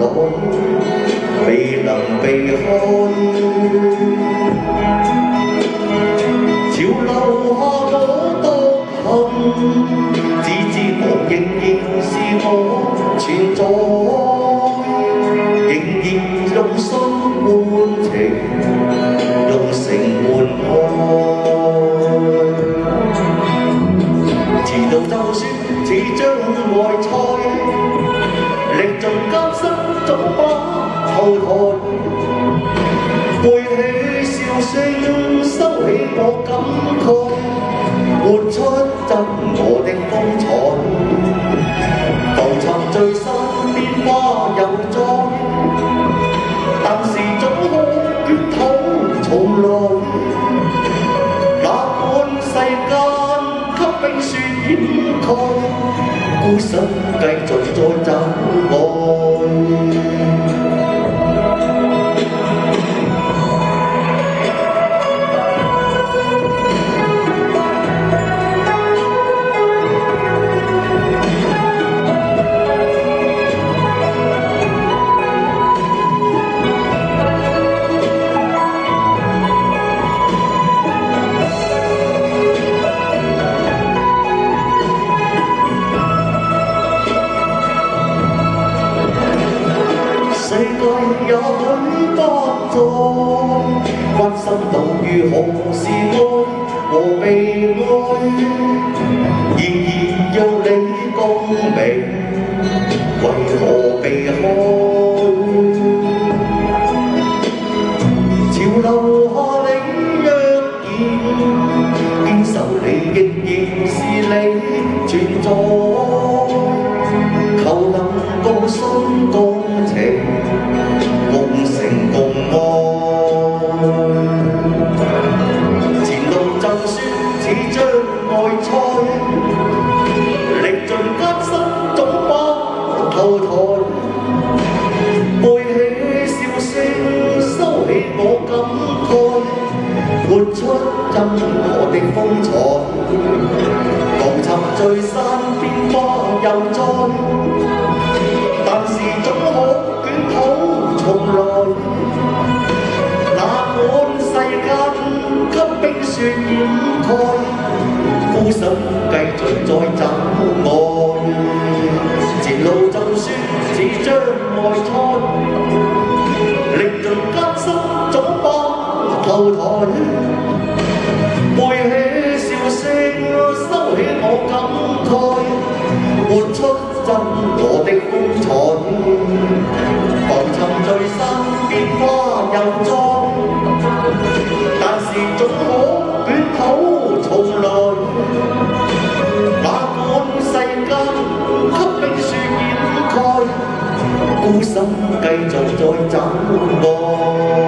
lỗi. Vì lầm vì hôn, chiều lâu hoa vỡ tốt không chỉ chỉ một nhân 慨，背起笑聲中收起我感慨，活出真我的風采。浮沉最深變化又再，但是總可捲土重來。哪管世間給冰雪掩蓋。孤身繼續再走愛。心到如何是爱和被爱。然而让你公明，为何避开？潮流下你若然坚守你，仍然是你存在。 我感慨，活出任何的风采。浮沉聚散变化又再，但是总可卷土重来。那管世间给冰雪掩盖，孤身继续再找愛。前路就算似障礙賽，後退。背起笑声，收起我感慨，活出真我的风采。浮沉聚散变化又再，但是总可卷土重来。哪管世间给冰雪掩盖，孤身继续再走来。